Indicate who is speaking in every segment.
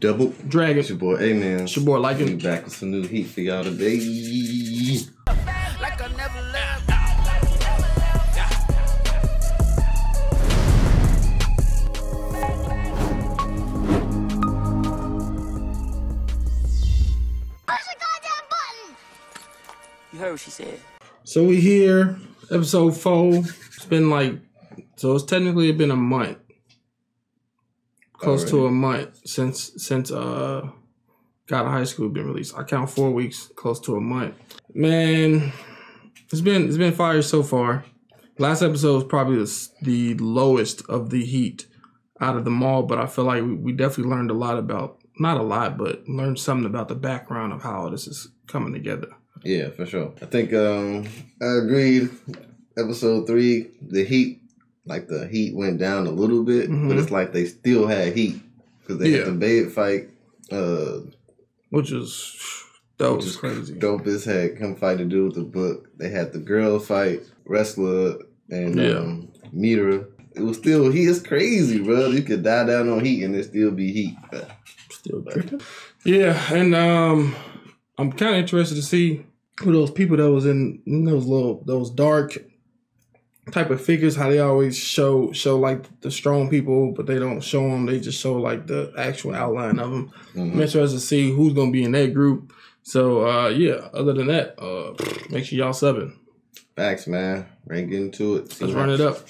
Speaker 1: Double
Speaker 2: Dragon.
Speaker 1: It's your boy Amenz.
Speaker 2: It's your boy Like
Speaker 1: We
Speaker 2: it.
Speaker 1: back with some new heat for y'all today.
Speaker 3: like I never left.
Speaker 4: Push the goddamn button!
Speaker 3: You heard what she said.
Speaker 2: So we here, episode four. It's been like, so it's technically been a month, close to a month since since uh, God of High School been released. I count four weeks, close to a month. Man, it's been it's been fire so far. Last episode was probably the, the lowest of the heat out of them all, but I feel like we, we definitely learned a lot about not a lot, but learned something about the background of how this is coming together.
Speaker 1: Yeah, for sure. I think um I agreed. Episode three, the heat, like the heat went down a little bit,
Speaker 2: Mhm.
Speaker 1: but it's like they still had heat because they
Speaker 2: Yeah.
Speaker 1: had the bed fight. Uh,
Speaker 2: which is that
Speaker 1: which
Speaker 2: was
Speaker 1: is
Speaker 2: crazy.
Speaker 1: Dope as heck. Come fight to do with the book. They had the girl fight, wrestler, and
Speaker 2: Yeah.
Speaker 1: um, Mira. It was still he is crazy, bro. You could die down on heat and it still be heat.
Speaker 2: Still tripping. Yeah, and um, I'm kind of interested to see who those people that was in those little those dark type of figures. How they always show show like the strong people, but they don't show them. They just show like the actual outline of them. I'm
Speaker 1: mhm.
Speaker 2: interested to see who's gonna be in that group. So uh, yeah. Other than that, uh, make sure y'all subbing.
Speaker 1: facts, man. Ready to get into it. See
Speaker 2: Let's run it up.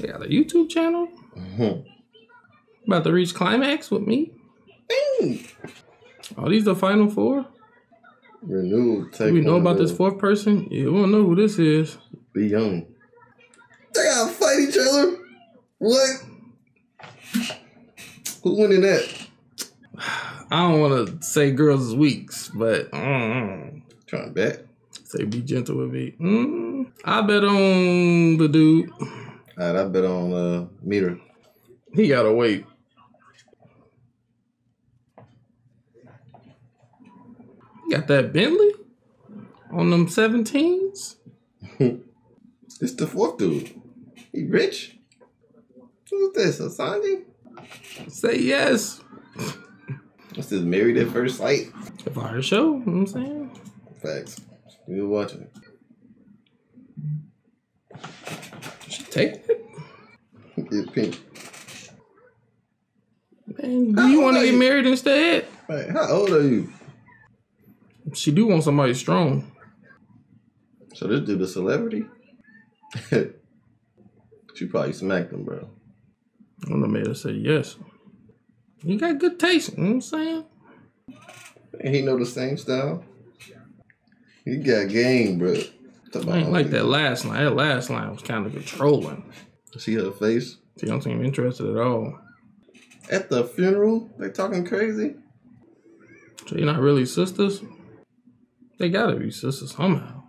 Speaker 2: They got a YouTube channel
Speaker 1: Mhm.
Speaker 2: about to reach climax with me.
Speaker 1: Dang.
Speaker 2: Are these the final four?
Speaker 1: Renewed.
Speaker 2: Do we know about this fourth person? You won't know who this is.
Speaker 1: Be young. They gotta fight each other. What? Who winning that?
Speaker 2: I don't want to say girls is weeks, but mm,
Speaker 1: Trying to bet.
Speaker 2: say be gentle with me. Mm, I bet on the dude.
Speaker 1: Alright, I bet on uh Mira.
Speaker 2: He gotta wait. Got that Bentley on them 17s?
Speaker 1: It's the fourth dude. He rich. Who's this? Asante?
Speaker 2: Say yes.
Speaker 1: This is Married at first sight?
Speaker 2: If I show, you know what I'm saying?
Speaker 1: Facts. We were watching it.
Speaker 2: She take it.
Speaker 1: Get pink.
Speaker 2: Man, do
Speaker 1: How
Speaker 2: you want to get
Speaker 1: you?
Speaker 2: married instead?
Speaker 1: Right. How old are you?
Speaker 2: She do want somebody strong.
Speaker 1: So this dude a celebrity? she probably smacked him, bro.
Speaker 2: Have made her say yes. You got good taste, you know what I'm saying?
Speaker 1: And he know the same style. He got game, bro.
Speaker 2: I ain't like that last line. That last line was kind of controlling.
Speaker 1: See her face
Speaker 2: She don't seem interested at all.
Speaker 1: at the funeral. They talking crazy.
Speaker 2: So you're not really sisters? They gotta be sisters somehow.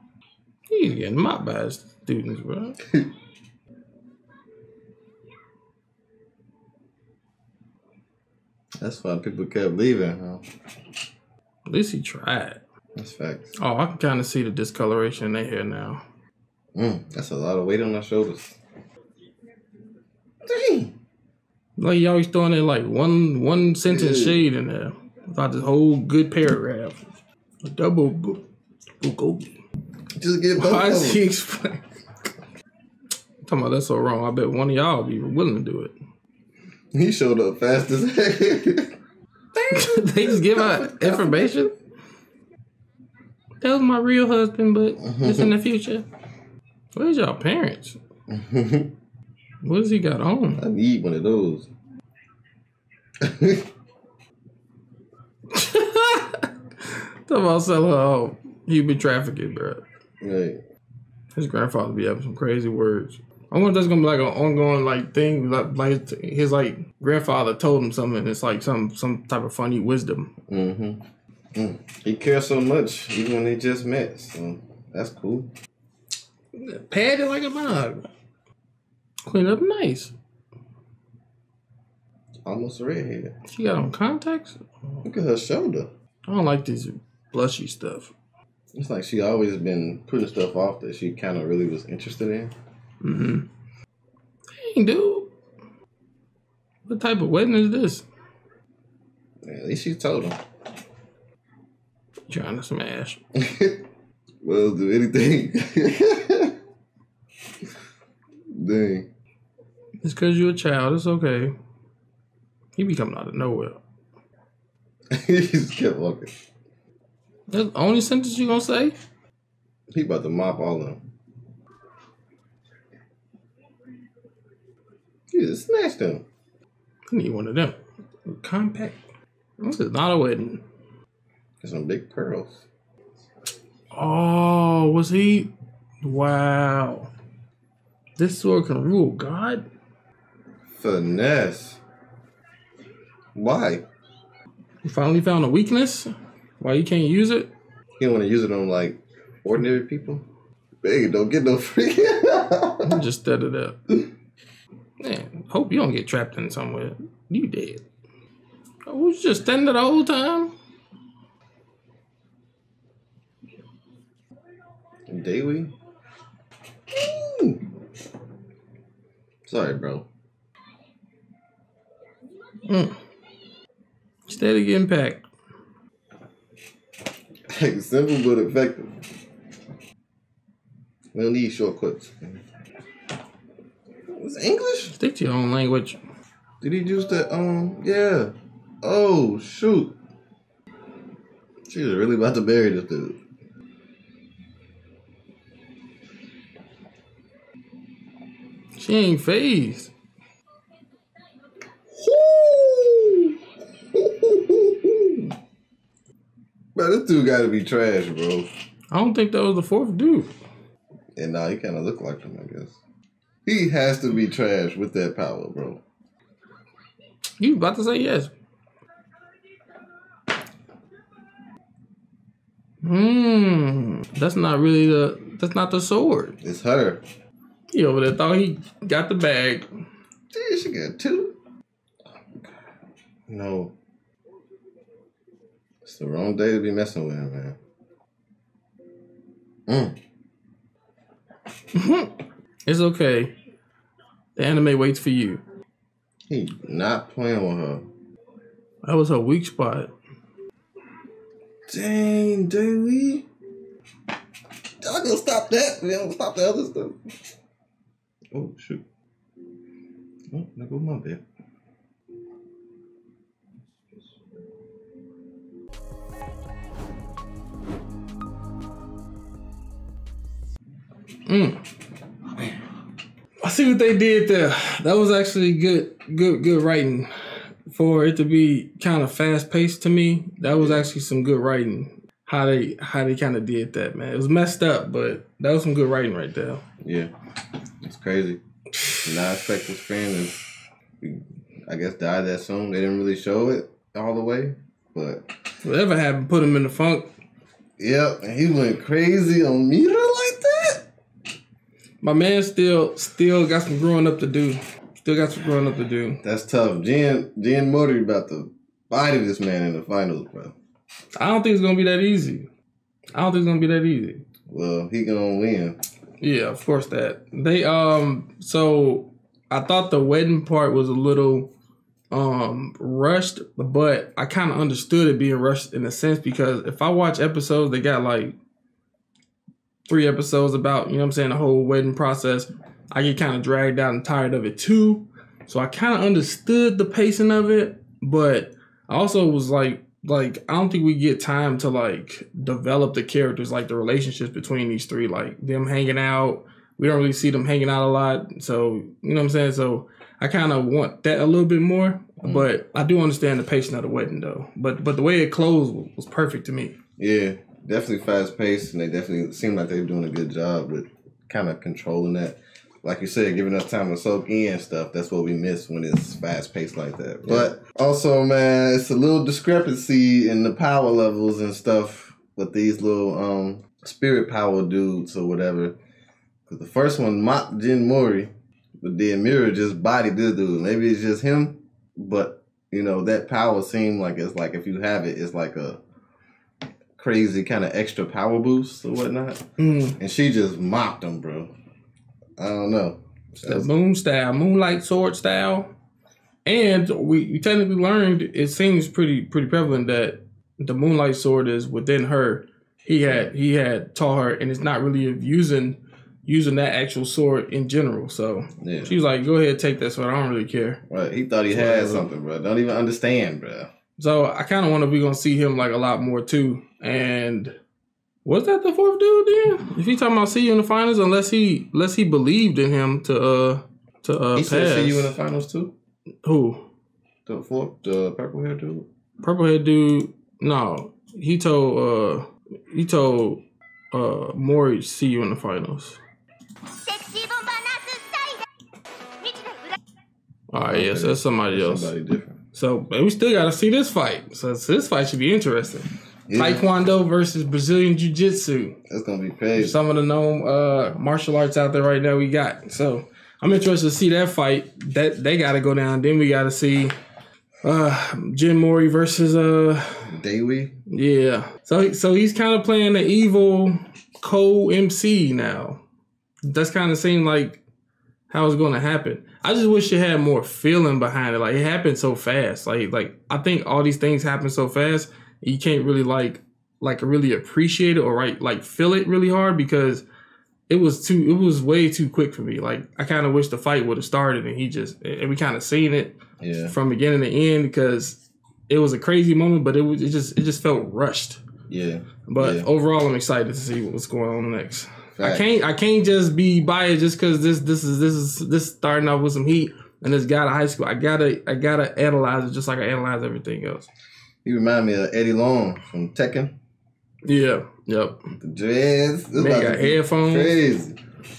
Speaker 2: He's getting mocked by his students, bro.
Speaker 1: That's why people kept leaving. Huh?
Speaker 2: At least he tried.
Speaker 1: That's facts.
Speaker 2: Oh, I can kind of see the discoloration in their hair now.
Speaker 1: Mm, that's a lot of weight on their shoulders. Dang.
Speaker 2: Like he always throwing in like one one sentence
Speaker 1: Yeah.
Speaker 2: shade in there about this whole good paragraph. Double bu- bulgogi.
Speaker 1: Just get both
Speaker 2: Why is he
Speaker 1: them.
Speaker 2: explain? Talking about that's so wrong. I bet one of y'all be willing to do it.
Speaker 1: He showed up fast as heck.
Speaker 2: they just give out information. That was my real husband, but mm-hmm. it's in the future. Where's y'all parents? Mm-hmm. What does he got on?
Speaker 1: I need one of those.
Speaker 2: Talk about selling oh, human trafficking, bro.
Speaker 1: right.
Speaker 2: His grandfather be having some crazy words. I wonder if that's gonna be like an ongoing like thing. Like, like his like grandfather told him something. And it's like some some type of funny wisdom.
Speaker 1: Mm-hmm. Mm. He cares so much, even when they just met. So that's cool.
Speaker 2: Pat it like a mug. Clean up nice.
Speaker 1: Almost a redhead.
Speaker 2: She got on contacts.
Speaker 1: Look at her shoulder.
Speaker 2: I don't like this blushy stuff.
Speaker 1: It's like she always been putting stuff off that she kind of really was interested in.
Speaker 2: Mm-hmm. Dang, dude. What type of wedding is this?
Speaker 1: Man, at least she told him.
Speaker 2: Trying to smash.
Speaker 1: well, do anything. Dang.
Speaker 2: It's because you're a child. It's okay. He be coming out of nowhere.
Speaker 1: he just kept walking.
Speaker 2: That's the only sentence you gonna say?
Speaker 1: He about to mop all of them. He just snatched him.
Speaker 2: I need one of them. Compact. This is not a wedding.
Speaker 1: There's some big pearls.
Speaker 2: Oh, was he? Wow. This sword can rule God?
Speaker 1: Finesse. Why?
Speaker 2: You finally found a weakness? Why you can't use it?
Speaker 1: He want to use it on like ordinary people? Hey, don't get no free.
Speaker 2: Just set it up. Man, hope you don't get trapped in somewhere. You dead. I was just standing there the whole time.
Speaker 1: Daily? Mm. Sorry, bro. Mm.
Speaker 2: Steady getting packed.
Speaker 1: Simple but effective. We don't need short clips. It's English?
Speaker 2: Stick to your own language.
Speaker 1: Did he use that? Um, yeah. Oh, shoot. She was really about to bury this dude.
Speaker 2: She ain't phased.
Speaker 1: Bro, this dude gotta be trash, bro.
Speaker 2: I don't think that was the fourth dude.
Speaker 1: And now he kind of look like him, I guess. He has to be trash with that power, bro.
Speaker 2: You about to say yes. Hmm. That's not really the that's not the sword.
Speaker 1: It's her.
Speaker 2: He over there thought he got the bag.
Speaker 1: Dude, she got two. No. It's the wrong day to be messing with him, man. Mm.
Speaker 2: It's okay. The anime waits for you.
Speaker 1: He not playing with her.
Speaker 2: That was her weak spot.
Speaker 1: Dang, Daewi. Y'all gonna stop that. We don't stop the other stuff. Oh, shoot. Oh, there goes my bed.
Speaker 2: I see what they did there. That was actually good, good, good writing. For it to be kind of fast paced to me, that was actually some good writing. How they how they kind of did that, man. It was messed up, but that was some good writing right there.
Speaker 1: Yeah. It's crazy. Not expect this to, I guess, die that soon. They didn't really show it all the way. But,
Speaker 2: Whatever happened, put him in the funk.
Speaker 1: yep, and he went crazy on Mira.
Speaker 2: My man still still got some growing up to do. Still got some growing up to do.
Speaker 1: That's tough. Jin, Jin Mori about to body this man in the finals, bro.
Speaker 2: I don't think it's gonna be that easy. I don't think it's gonna be that easy.
Speaker 1: Well, he gonna win.
Speaker 2: Yeah, of course that. They um so I thought the wedding part was a little um rushed, but I kind of understood it being rushed in a sense because if I watch episodes, they got like three episodes about, you know what I'm saying, the whole wedding process. I get kind of dragged out and tired of it too. So I kind of understood the pacing of it, but I also was like like I don't think we get time to like develop the characters, like the relationships between these three, like them hanging out. We don't really see them hanging out a lot. So, you know what I'm saying? So I kind of want that a little bit more, mm. but I do understand the pacing of the wedding though. But but the way it closed was perfect to me.
Speaker 1: Yeah, definitely fast paced, and they definitely seem like they're doing a good job with kind of controlling that. Like you said, giving us time to soak in stuff. That's what we miss when it's fast paced like that. But also, man, it's a little discrepancy in the power levels and stuff with these little um spirit power dudes or whatever. Because the first one mocked Jin Mori, but then Mira just bodied this dude. Maybe it's just him, but you know that power seemed like it's like if you have it, it's like a crazy kind of extra power boost or whatnot.
Speaker 2: Mm,
Speaker 1: And she just mocked him, bro. I don't know.
Speaker 2: the moon style, moonlight sword style. And we, we technically learned it seems pretty pretty prevalent that the Moonlight Sword is within her. He had he had taught her, and it's not really using using that actual sword in general. So
Speaker 1: Yeah.
Speaker 2: she was like, "Go ahead, take that sword. I don't really care."
Speaker 1: Right. He thought he had something, bro. Don't even understand, bro.
Speaker 2: So I kind of wonder if we're gonna see him like a lot more too. And was that the fourth dude then? If he talking about see you in the finals, unless he unless he believed in him to uh to uh
Speaker 1: he
Speaker 2: pass.
Speaker 1: said see you in the finals too.
Speaker 2: Who?
Speaker 1: The fourth, the purple hair dude.
Speaker 2: Purple hair dude. No, he told uh he told uh Mori see you in the finals. All right, yes, that's somebody else.
Speaker 1: Somebody different.
Speaker 2: So we still got to see this fight. So, so this fight should be interesting.
Speaker 1: Yeah,
Speaker 2: Taekwondo versus Brazilian Jiu Jitsu.
Speaker 1: that's gonna be crazy.
Speaker 2: some of the known uh, martial arts out there right now we got. So I'm interested to see that fight. That they got to go down. Then we got to see uh, Jin Mori versus uh
Speaker 1: Daewi.
Speaker 2: yeah. So so he's kind of playing the evil co MC now. That's kind of seemed like how it's going to happen. I just wish it had more feeling behind it. Like it happened so fast. Like like I think all these things happen so fast. You can't really like like really appreciate it or right like feel it really hard because it was too it was way too quick for me. Like I kind of wish the fight would have started and he just and we kind of seen it
Speaker 1: Yeah.
Speaker 2: from beginning to end because it was a crazy moment, but it was it just it just felt rushed.
Speaker 1: Yeah.
Speaker 2: But
Speaker 1: Yeah.
Speaker 2: overall, I'm excited to see what's going on next. I can't I can't just be biased just because this this is this is this starting off with some heat and this guy to high school. I gotta I gotta analyze it just like I analyze everything else.
Speaker 1: He remind me of Eddie Long from Tekken.
Speaker 2: Yeah, yep.
Speaker 1: The dreads.
Speaker 2: Man
Speaker 1: about
Speaker 2: got headphones.
Speaker 1: Crazy.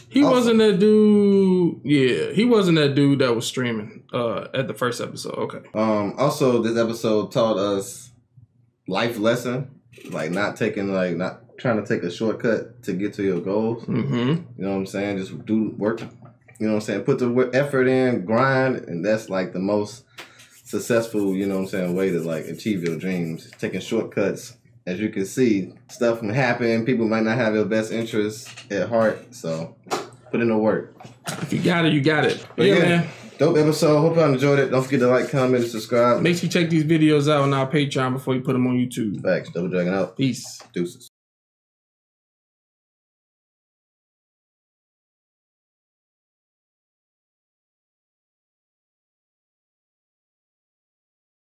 Speaker 2: He
Speaker 1: Awesome.
Speaker 2: wasn't that dude. Yeah, he wasn't that dude that was streaming uh at the first episode. Okay.
Speaker 1: Um. Also, this episode taught us life lesson, like not taking, like not trying to take a shortcut to get to your goals.
Speaker 2: Mm-hmm.
Speaker 1: You know what I'm saying? Just do work. You know what I'm saying? Put the effort in, grind, and that's like the most successful. You know what I'm saying? Way to like achieve your dreams. Taking shortcuts. As you can see, stuff can happen. People might not have your best interests at heart. So put in the work.
Speaker 2: If you got it, you got it.
Speaker 1: But
Speaker 2: yeah,
Speaker 1: yeah,
Speaker 2: man.
Speaker 1: dope episode. Hope y'all enjoyed it. Don't forget to like, comment, and subscribe.
Speaker 2: Make sure you check these videos out on our Patreon before you put them on YouTube.
Speaker 1: Facts. Double Dragon out.
Speaker 2: Peace.
Speaker 1: Deuces.